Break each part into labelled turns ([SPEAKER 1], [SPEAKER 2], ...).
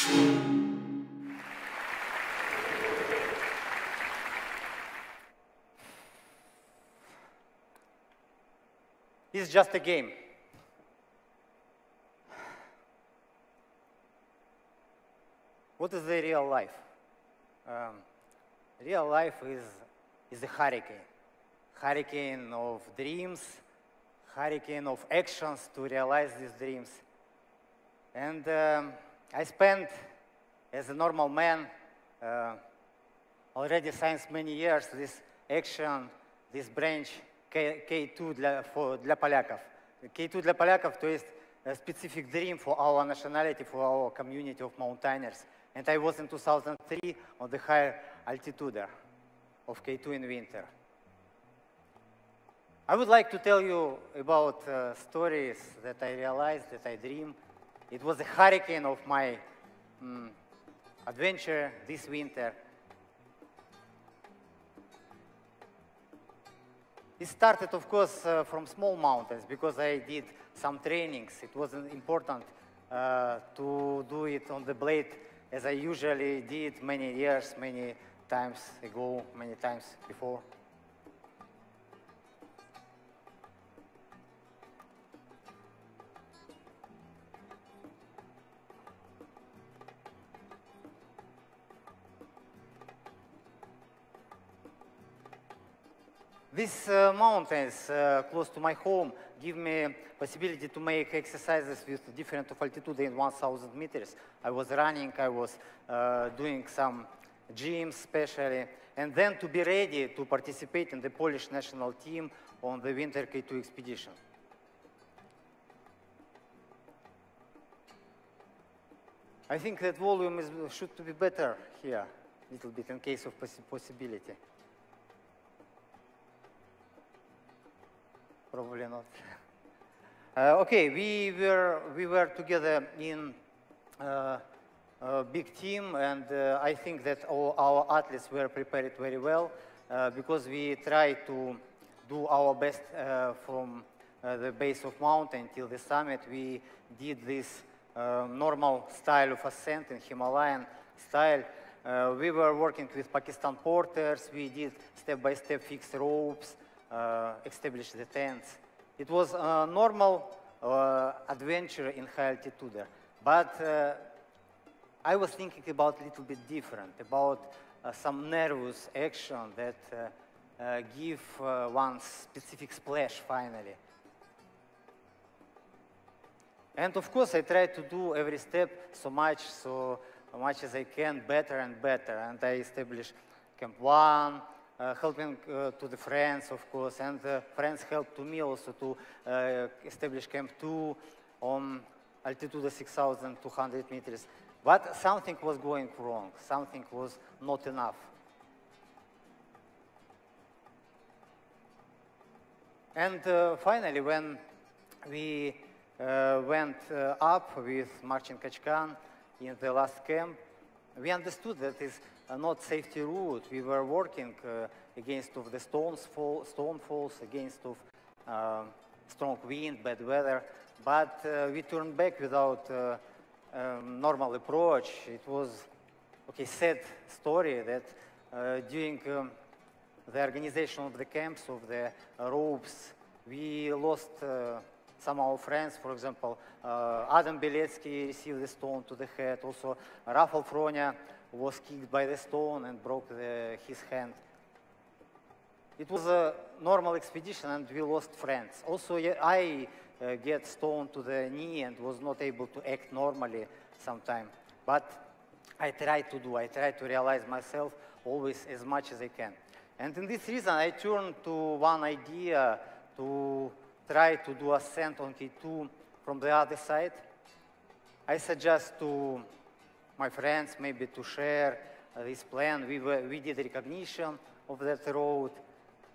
[SPEAKER 1] It's just a game. What is the real life? Um, real life is, is a hurricane. Hurricane of dreams, hurricane of actions to realize these dreams. And um, I spent, as a normal man, uh, already since many years this action, this branch K, K2 для, for, для поляков. K2 для поляков, то есть a specific dream for our nationality, for our community of mountaineers. And I was in 2003 on the high altitude of K2 in winter. I would like to tell you about uh, stories that I realized, that I dreamed. it was a hurricane of my um, adventure this winter. It started, of course, uh, from small mountains because I did some trainings. It wasn't important uh, to do it on the blade as I usually did many years, many times ago, many times before. These uh, mountains uh, close to my home give me possibility to make exercises with different of altitude in 1,000 meters. I was running, I was uh, doing some gyms especially, and then to be ready to participate in the Polish national team on the Winter K2 expedition. I think that volume is, should be better here, a little bit in case of poss possibility. Probably not. Uh, okay, we were, we were together in uh, a big team, and uh, I think that all our athletes were prepared very well because we tried to do our best from the base of mountain till the summit. We did this normal style of ascent in Himalayan style. we were working with Pakistan porters. We did step-by-step -step fixed ropes, uh, establish the tents. It was a normal uh, adventure in high altitude, but uh, I was thinking about a little bit different, about some nervous action that give one specific splash finally. And of course, I try to do every step so much, so much as I can, better and better. And I establish Camp 1, uh, helping uh, to the friends, of course, and the friends helped to me also to uh, establish Camp 2 on altitude 6,200 meters. But something was going wrong, something was not enough. And uh, finally, when we uh, went uh, up with Marcin Kaczkan in the last camp, we understood that is not safety route. We were working uh, against of the stones fall, stone falls, against of uh, strong wind, bad weather, but uh, we turned back without um, normal approach. It was, okay, sad story that during um, the organization of the camps, of the ropes, we lost uh, some of our friends, for example, uh, Adam Bielecki received a stone to the head, also Rafal Fronia was kicked by the stone and broke the, his hand. It was a normal expedition and we lost friends. Also, I uh, get stoned to the knee and was not able to act normally sometime. But I try to do, I try to realize myself always as much as I can. And in this reason, I turned to one idea to try to do ascent on K2 from the other side. I suggest to my friends maybe to share this plan. We, were, we did recognition of that road.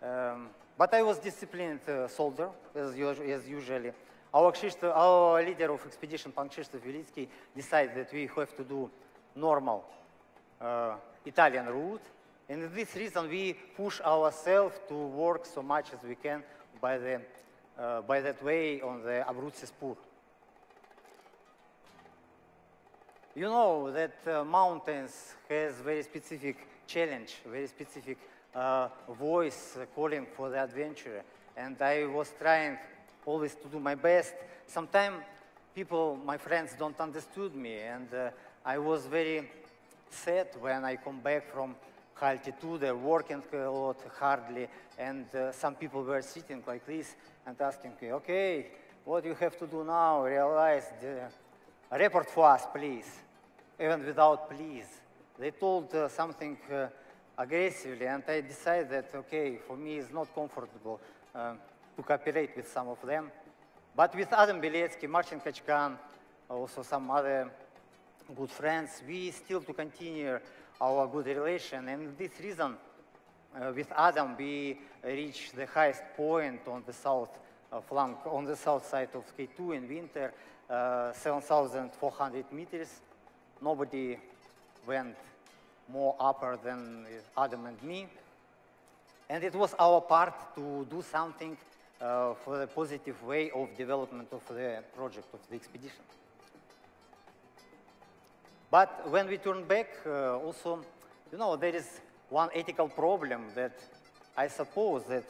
[SPEAKER 1] Um, but I was disciplined uh, soldier, as, as usually. Our, our, leader of expedition, Pan Krzysztof Wielicki, decided that we have to do normal uh, Italian route. And this reason, we push ourselves to work so much as we can by, the, uh, by that way on the Abruzzi Spur. You know that uh, mountains has very specific challenge, very specific uh, voice calling for the adventure. And I was trying always to do my best. Sometimes people, my friends, don't understood me, and uh, I was very sad when I come back from altitude, working a lot hardly, and uh, some people were sitting like this and asking me, okay, what you have to do now? Realize the report for us, please. Even without please. They told uh, something uh, aggressively, and I decided that, okay, for me it's not comfortable uh, to cooperate with some of them. But with Adam Bielecki, Marcin Kaczkan, also some other good friends, we still to continue our good relation. And this reason, uh, with Adam, we reached the highest point on the south uh, flank, on the south side of K2 in winter, 7,400 meters. Nobody went more upper than Adam and me. And it was our part to do something uh, for the positive way of development of the project, of the expedition. But when we turn back, uh, also, you know, there is one ethical problem that I suppose that,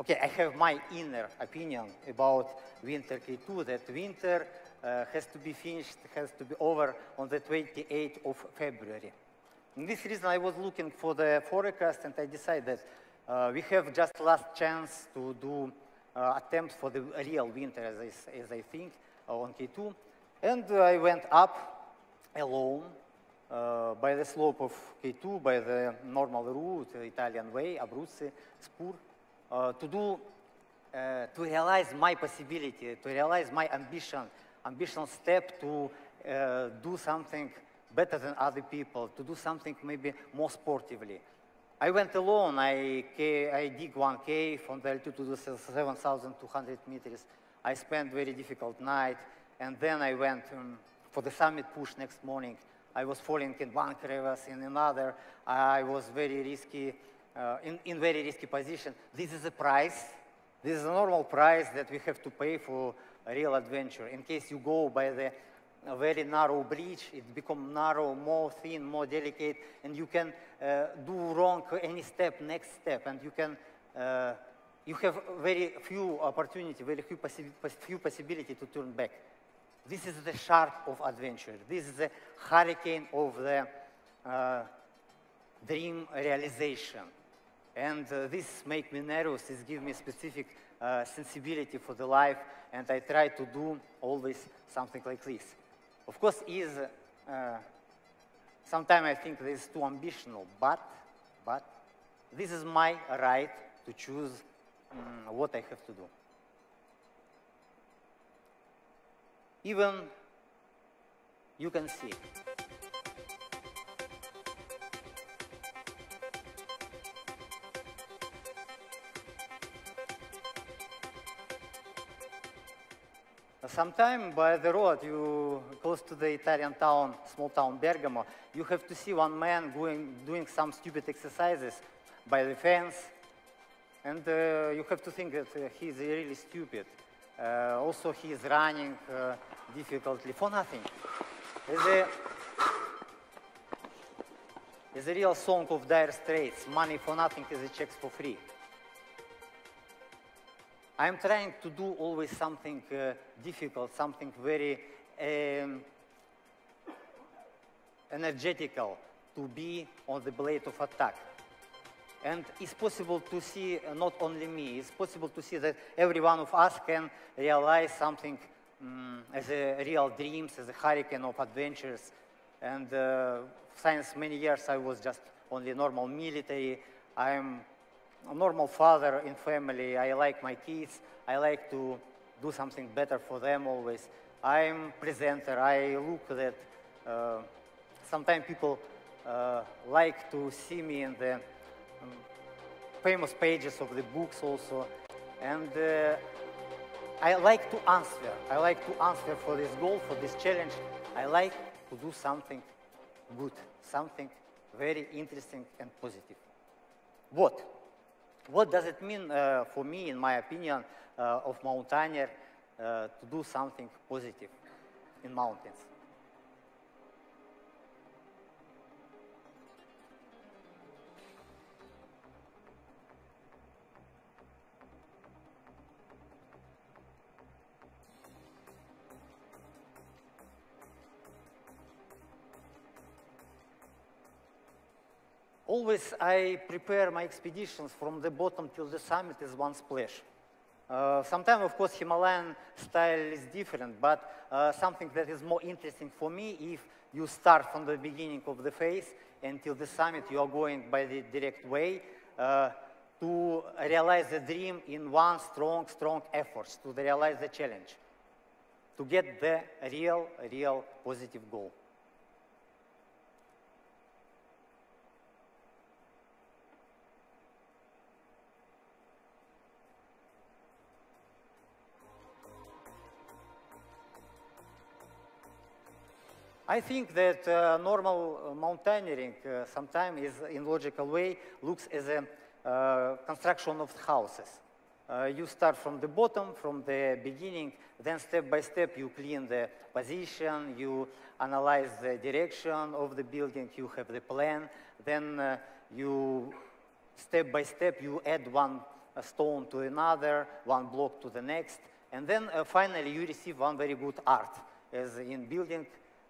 [SPEAKER 1] okay, I have my inner opinion about winter K2, that winter uh, has to be finished, has to be over on the 28th of February. In this reason, I was looking for the forecast and I decided uh, we have just last chance to do uh, attempt for the real winter, as I, as I think, uh, on K2. And I went up alone uh, by the slope of K2, by the normal route, Italian way, Abruzzi, Spur, uh, to do, uh, to realize my possibility, to realize my ambition, ambition step to uh, do something better than other people, to do something maybe more sportively. I went alone. I, I dig 1K from the altitude of 7,200 meters. I spent very difficult night, and then I went um, for the summit push next morning. I was falling in one crevasse, in another. I was very risky, uh, in, in very risky position. This is a price. This is a normal price that we have to pay for a real adventure. In case you go by the very narrow bridge, it becomes narrow, more thin, more delicate, and you can uh, do wrong any step, next step, and you can, uh, you have very few opportunity, very few, possi few possibility to turn back. This is the shark of adventure. This is the hurricane of the uh, dream realization. And uh, this make me nervous, this give me specific uh, sensibility for the life, and I try to do always something like this. Of course, is uh, sometimes I think this is too ambitional, but, but this is my right to choose um, what I have to do. Even you can see. Sometime by the road, you close to the Italian town, small town Bergamo, you have to see one man going, doing some stupid exercises by the fence, and uh, you have to think that uh, he's really stupid. Uh, also, he is running uh, difficultly for nothing. There's a, a real song of Dire Straits, money for nothing is a checks for free. I'm trying to do always something uh, difficult, something very um, energetical to be on the blade of attack. And it's possible to see, uh, not only me, it's possible to see that every one of us can realize something um, as a real dreams, as a hurricane of adventures. And uh, since many years I was just only normal military. I'm a normal father in family. I like my kids. I like to do something better for them always. I'm presenter. I look that uh, sometimes people uh, like to see me in the um, famous pages of the books also. And uh, I like to answer. I like to answer for this goal, for this challenge. I like to do something good, something very interesting and positive. What? What does it mean uh, for me, in my opinion, uh, of mountaineer uh, to do something positive in mountains? Always I prepare my expeditions from the bottom till the summit is one splash. Uh, sometimes, of course, Himalayan style is different, but uh, something that is more interesting for me if you start from the beginning of the phase until the summit, you are going by the direct way uh, to realize the dream in one strong, strong effort to realize the challenge, to get the real, real positive goal. I think that uh, normal uh, mountaineering uh, sometimes is in logical way looks as a uh, construction of houses. Uh, you start from the bottom, from the beginning, then step by step you clean the position, you analyze the direction of the building, you have the plan, then uh, you step by step you add one stone to another, one block to the next, and then finally you receive one very good art as in building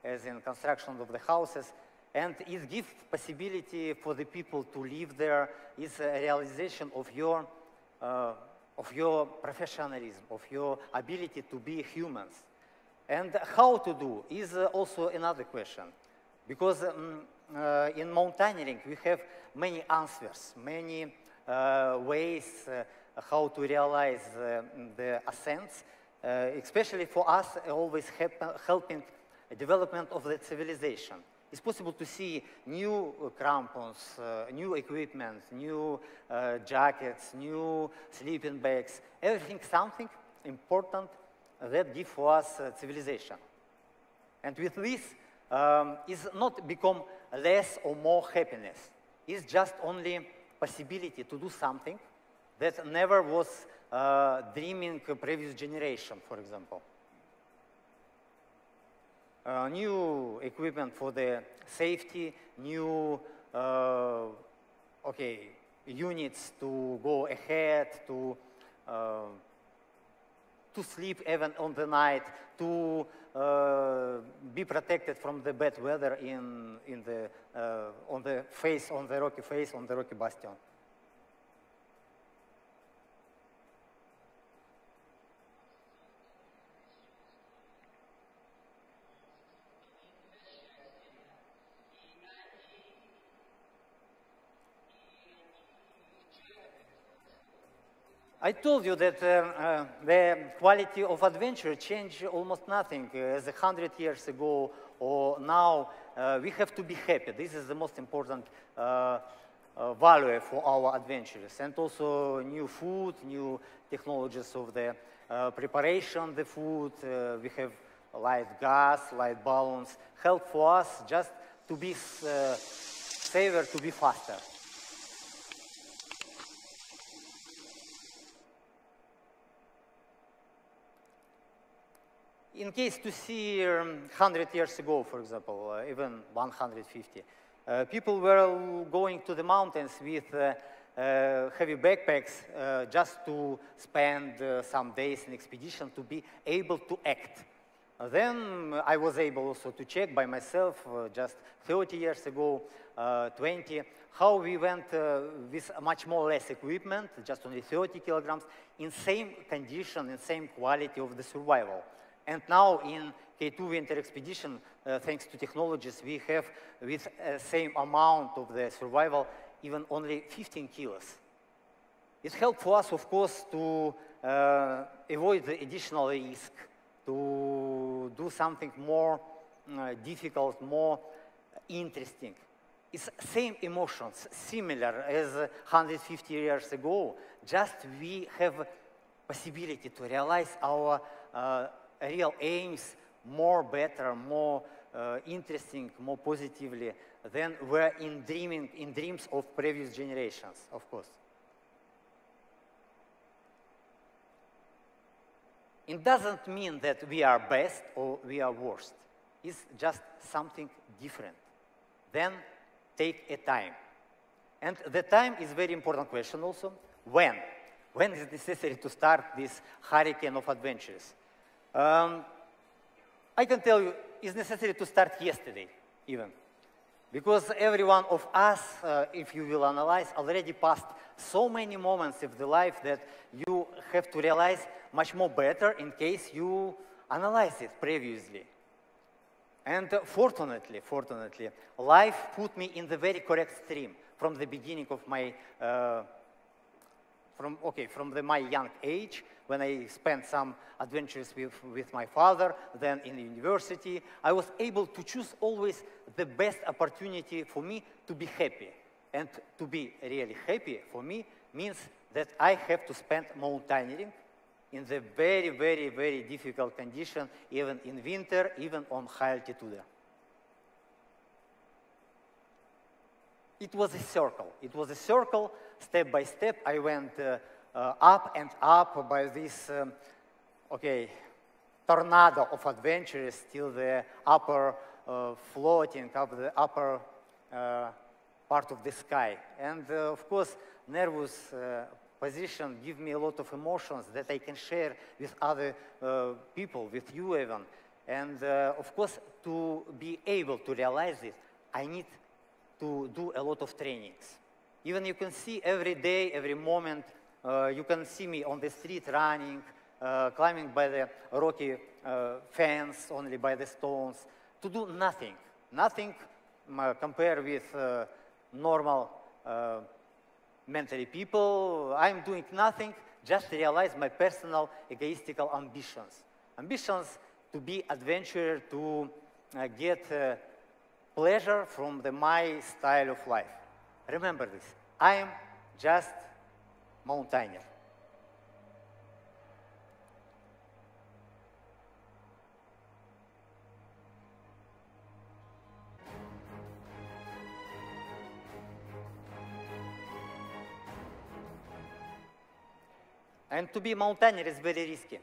[SPEAKER 1] as in construction of the houses. And it gives possibility for the people to live there. It's a realization of your, uh, of your professionalism, of your ability to be humans. And how to do is uh, also another question. Because um, uh, in mountaineering, we have many answers, many uh, ways uh, how to realize the ascents, especially for us, always helping development of the civilization. It's possible to see new uh, crampons, uh, new equipment, new uh, jackets, new sleeping bags, everything something important that give for us uh, civilization. And with this, um, is not become less or more happiness. It's just only possibility to do something that never was uh, dreaming previous generation, for example uh, new equipment for the safety, new, uh, okay, units to go ahead, to, uh, to sleep even on the night, to uh, be protected from the bad weather in, in the, uh, on the face, on the rocky face, on the rocky bastion. I told you that uh, uh, the quality of adventure changed almost nothing uh, as a hundred years ago or now. Uh, we have to be happy. This is the most important uh, value for our adventures. And also new food, new technologies of the preparation, the food. we have light gas, light balloons, help for us just to be safer, to be faster. In case to see um, 100 years ago, for example, uh, even 150, uh, people were going to the mountains with uh, uh heavy backpacks uh, just to spend uh, some days in expedition to be able to act. then I was able also to check by myself just 30 years ago, 20, how we went with much more less equipment, just only 30 kilograms, in same condition, in same quality of the survival. And now in K2 winter expedition, uh, thanks to technologies, we have with the same amount of the survival, even only 15 kilos. It helped for us, of course, to uh, avoid the additional risk, to do something more uh, difficult, more interesting. It's same emotions, similar as 150 years ago, just we have possibility to realize our uh, real aims more better, more uh, interesting, more positively than were in dreaming, in dreams of previous generations, of course. It doesn't mean that we are best or we are worst. It's just something different. Then take a time. And the time is very important question also. When? When is it necessary to start this hurricane of adventures? Um, I can tell you, it's necessary to start yesterday, even. Because every one of us, uh, if you will analyze, already passed so many moments of the life that you have to realize much more better in case you analyze it previously. And uh, fortunately, fortunately, life put me in the very correct stream from the beginning of my, uh, from, okay, from the, my young age, when I spent some adventures with, with my father, then in university, I was able to choose always the best opportunity for me to be happy. And to be really happy for me means that I have to spend mountaineering in the very, very, very difficult condition, even in winter, even on high altitude. It was a circle. It was a circle, step by step. I went uh, uh, up and up by this, um, okay, tornado of adventures till the upper uh, floating of the upper part of the sky. And of course, nervous position give me a lot of emotions that I can share with other uh, people, with you even. And uh, of course, to be able to realize this, I need to do a lot of trainings. Even you can see every day, every moment, uh, you can see me on the street running, uh, climbing by the rocky uh, fence, only by the stones, to do nothing. Nothing uh, compared with uh, normal mentally people. I'm doing nothing, just realize my personal egoistical ambitions. Ambitions to be adventurer, to uh, get uh, pleasure from the, my style of life. Remember this, I am just mountaineer. And to be mountaineer is very risky.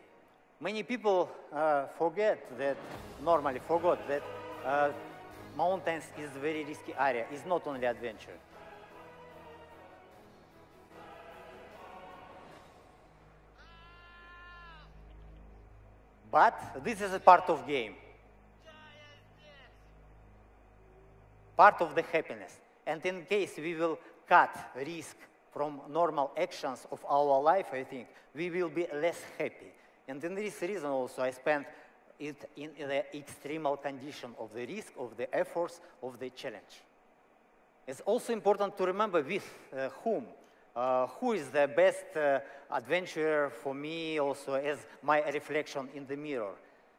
[SPEAKER 1] Many people uh, forget that, normally forgot that uh, mountains is a very risky area. It's not only adventure. But this is a part of game. Part of the happiness. And in case we will cut risk from normal actions of our life, I think, we will be less happy. And in this reason also, I spent it in the extremal condition of the risk, of the efforts, of the challenge. It's also important to remember with uh, whom. Uh, who is the best uh, adventurer for me also as my reflection in the mirror.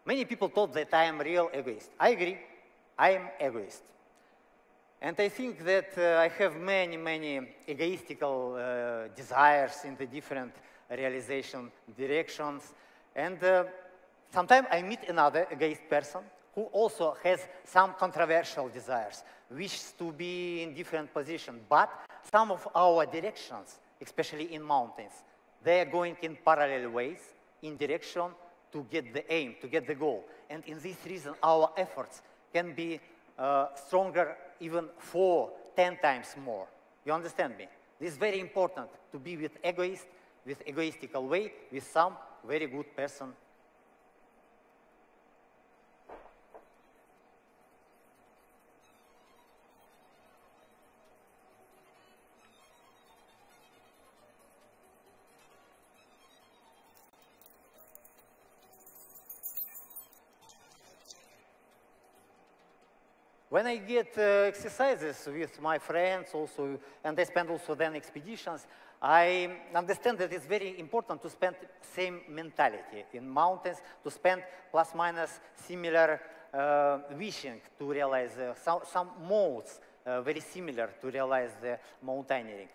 [SPEAKER 1] Many people thought that I am real egoist. I agree, I am egoist. And I think that uh, I have many, many egoistical uh, desires in the different realization directions. And uh, sometimes I meet another egoist person who also has some controversial desires, wishes to be in different positions. But some of our directions, especially in mountains, they are going in parallel ways, in direction to get the aim, to get the goal. And in this reason, our efforts can be uh, stronger even four, ten times more. You understand me? This is very important to be with egoist, with egoistical way, with some very good person When I get uh, exercises with my friends also, and I spend also then expeditions, I understand that it's very important to spend same mentality in mountains, to spend plus minus similar uh, wishing to realize uh, some, some modes uh, very similar to realize the mountaineering.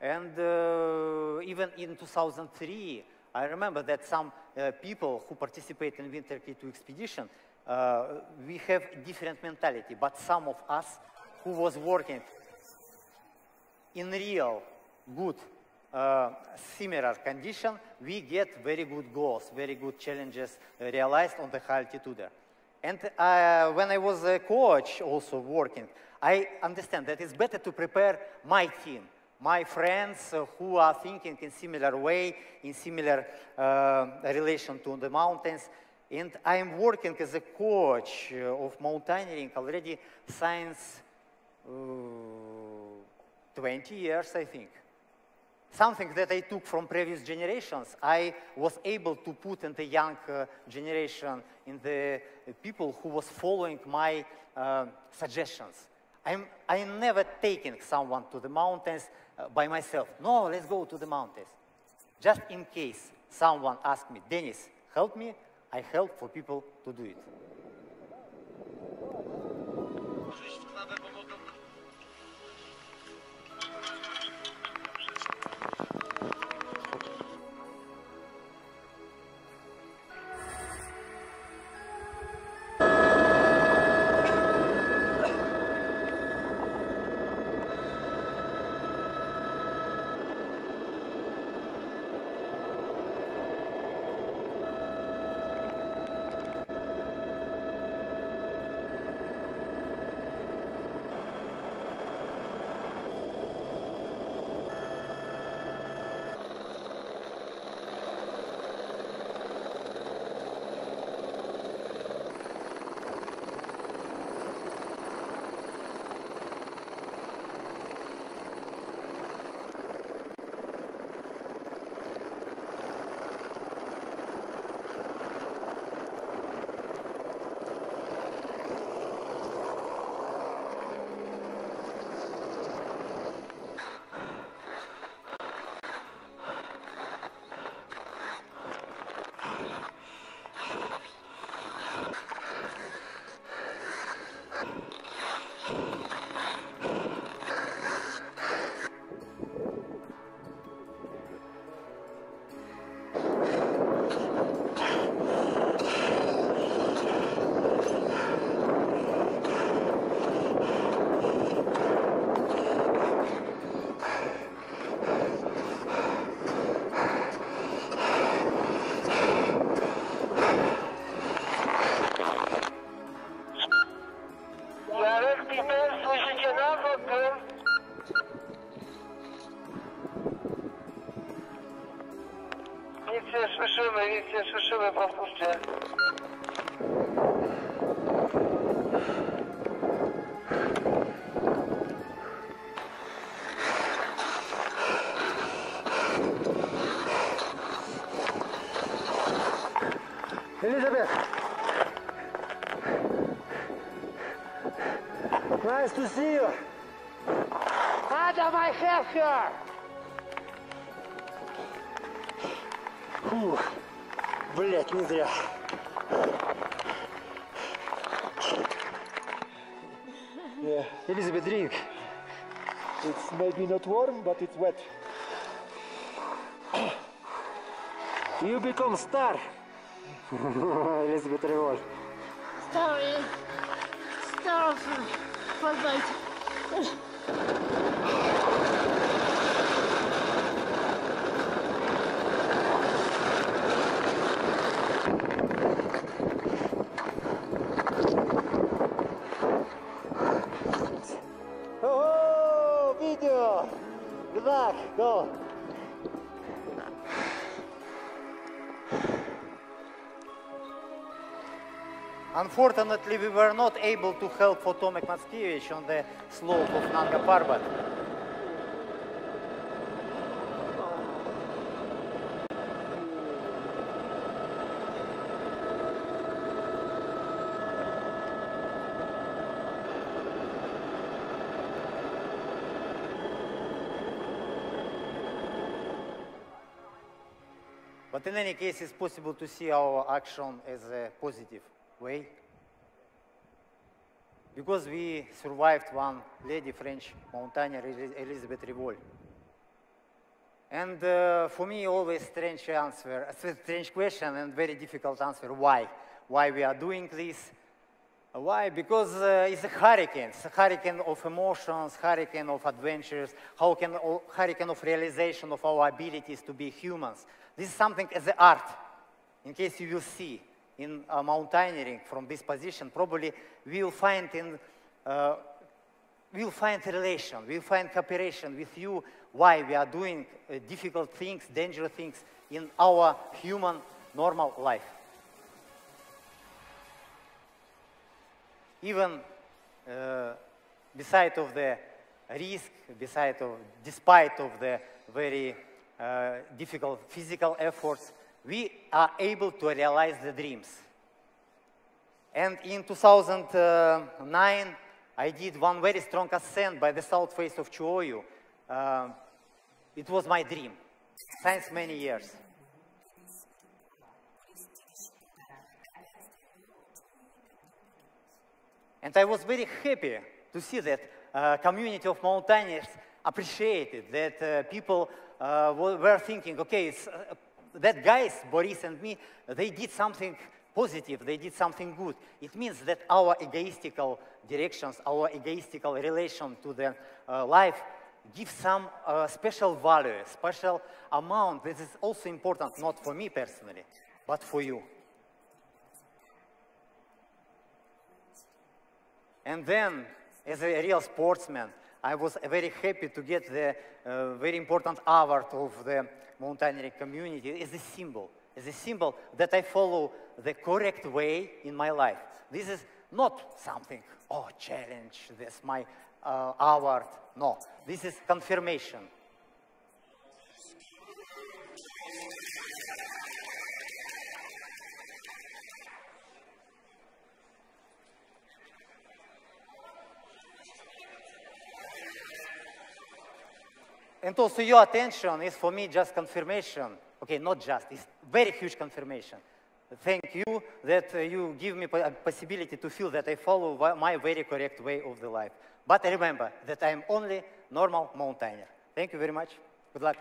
[SPEAKER 1] And uh, even in 2003, I remember that some uh, people who participate in Winter K2 expedition uh, we have different mentality, but some of us who was working in real good uh, similar condition, we get very good goals, very good challenges realized on the high altitude. And uh, when I was a coach also working, I understand that it's better to prepare my team, my friends who are thinking in similar way, in similar uh, relation to the mountains, and I'm working as a coach of mountaineering already since uh, 20 years, I think. Something that I took from previous generations, I was able to put in the young uh, generation, in the people who was following my uh, suggestions. I'm, I'm never taking someone to the mountains uh, by myself. No, let's go to the mountains. Just in case someone asks me, Denis, help me, I help for people to do it.
[SPEAKER 2] Nice to see you!
[SPEAKER 3] Adam, I have her!
[SPEAKER 2] Фух, блять, не зря. Yeah. Elizabeth, drink. It's maybe not warm, but it's wet. You become star. Elizabeth Revolt.
[SPEAKER 4] Sorry. Star of Fortnite.
[SPEAKER 1] Unfortunately, we were not able to help for Tomek Mackiewicz on the slope of Nanga Parbat. But in any case, it's possible to see our action as a positive way. Because we survived one lady French mountaineer, Elisabeth Revol. And uh, for me, always strange answer, a strange question and very difficult answer. Why? Why we are doing this? Why? Because uh, it's a hurricane. It's a hurricane of emotions, hurricane of adventures, how can, hurricane of realization of our abilities to be humans. This is something as an art. In case you will see in uh, mountaineering from this position, probably we will find in uh, we'll find relation, we'll find cooperation with you why we are doing uh, difficult things, dangerous things in our human normal life. Even uh, beside of the risk, beside of, despite of the very uh, difficult physical efforts, we are able to realize the dreams. And in 2009, I did one very strong ascent by the south face of Cho Oyu. Uh, it was my dream since many years. And I was very happy to see that uh, community of mountaineers appreciated, that uh, people uh, were thinking, okay, uh, that guys, Boris and me, they did something positive, they did something good. It means that our egoistical directions, our egoistical relation to the uh, life give some uh, special value, special amount. This is also important, not for me personally, but for you. And then, as a real sportsman, I was very happy to get the uh, very important award of the mountaineering community as a symbol, as a symbol that I follow the correct way in my life. This is not something, oh, challenge, this my uh, award. No, this is confirmation. And also your attention is for me just confirmation. Okay, not just, it's very huge confirmation. Thank you that uh, you give me a possibility to feel that I follow my very correct way of the life. But remember that I am only normal mountaineer. Thank you very much. Good luck.